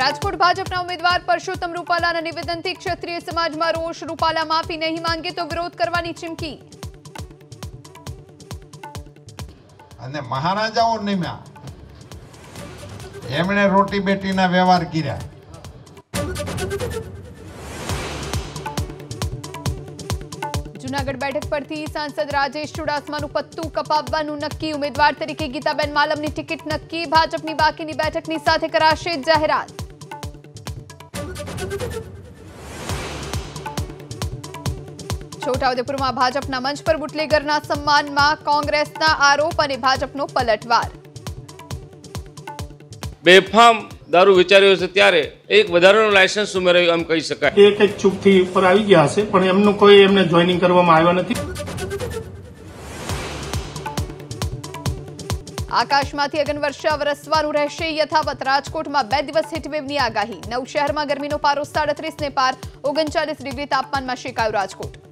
રાજકોટ ભાજપના ઉમેદવાર પરસોત્તમ રૂપાલાના નિવેદનથી ક્ષત્રિય સમાજમાં રોષ, રૂપાલા માફી નહીં માંગે તો વિરોધ કરવાની ચીમકી. અને મહારાજાઓ નિમ્યા. એમણે રોટી બેટીના વ્યવહાર કર્યા. જૂનાગઢ બેઠક પરથી સાંસદ રાજેશ ચુડાસમાનું પત્તું કપાવવાનું નક્કી. ઉમેદવાર તરીકે ગીતાબેન માલમની ટિકિટ નક્કી. ભાજપની બાકીની બેઠકની સાથે કરાશે જાહેરાત. છોટાઉદેપુરમાં ભાજપના મંચ પર બુટલેગરના સન્માનમાં કોંગ્રેસના આરોપ અને ભાજપનો પલટવાર. બેફામ દારૂ વિચાર્યો છે ત્યારે એક વધારાનું લાયસન્સ ઉમેરાયું એમ કહી શકાય. એક એક ચૂકથી ઉપર આવી ગયા હશે પણ એમનું કોઈ એમને જોઈનિંગ કરવામાં આવ્યા નથી. આકાશમાંથી અગનવર્ષા વરસવાનું રહેશે યથાવત. રાજકોટમાં બે દિવસ હીટવેવની આગાહી. નવ શહેરમાં ગરમીનો પારો સાડત્રીસને પાર ઓગણચાલીસ ડિગ્રી તાપમાનમાં શેકાયું રાજકોટ.